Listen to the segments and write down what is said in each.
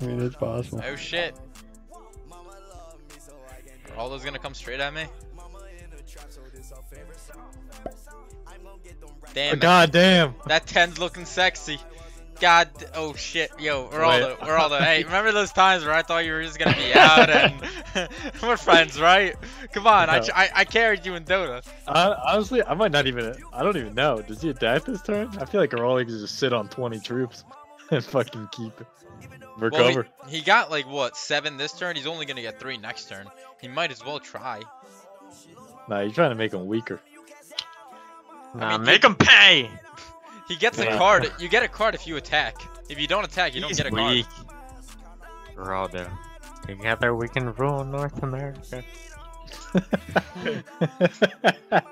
I mean, it's possible. Oh shit. Ronaldo's gonna come straight at me. Damn it. God damn. That 10's looking sexy. God, oh shit, yo, Ronaldo, Ronaldo. hey, remember those times where I thought you were just gonna be out and we're friends, right? Come on, I, No. I, I carried you in Dota. I, honestly, I might not even. I don't even know. Does he attack this turn? I feel like Aroli can just sit on 20 troops and fucking keep it. Well, Recover. he, he got like what seven this turn. He's only gonna get three next turn. He might as well try. Nah, you're trying to make him weaker. Nah, mean, make him pay. He gets a card. You get a card if you attack. If you don't attack, you don't get a card. weak. Eraldo. Together we can rule North America.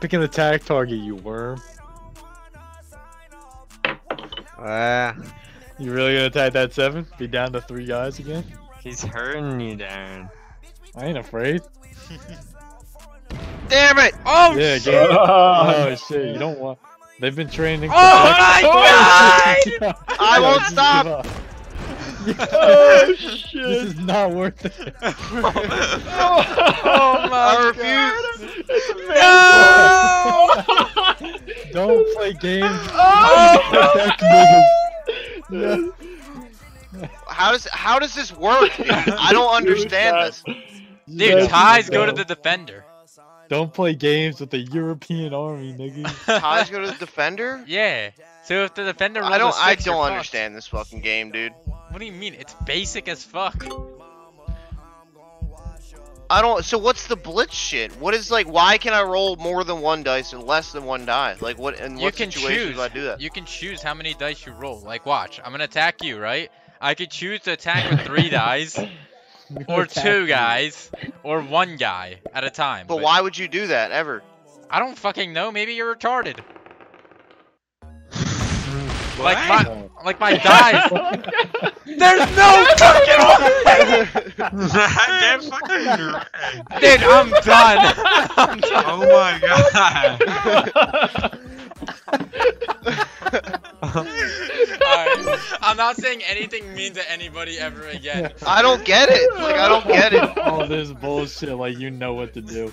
Pick an attack target, you worm. Uh, You really gonna attack that seven? Be down to three guys again? he's hurting you down. I ain't afraid. Damn it! Oh yeah, shit! game. Oh shit, you don't want. They've been training. Oh my god! I won't stop. oh shit! This is not worth it. Oh my I refuse. No! Don't play games. Oh! Attack niggas. How does how does this work? dude? I don't understand this. Dude, Yeah, ties go to the defender. Don't play games with the European army, nigga. Ties go to the defender. Yeah. So if the defender I don't a I six, you're don't fucked. understand this fucking game, dude. What do you mean? It's basic as fuck. I don't. So what's the blitz shit? What is like? Why can I roll more than one dice and less than one die? Like what? In You what can situations choose. do I do that? You can choose how many dice you roll. Like, watch. I'm gonna attack you, right? I could choose to attack with three dice, or two guys, or one guy at a time. But why would you do that ever? I don't fucking know. Maybe you're retarded. Like my, like my dice. There's no fucking way. Get fucking Dude, I'm done. I'm done. Oh my god. Alright. I'm not saying anything mean to anybody ever again. I don't get it. Like I don't get it. All this bullshit, like you know what to do.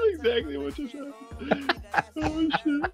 exactly what just happened. Oh shit.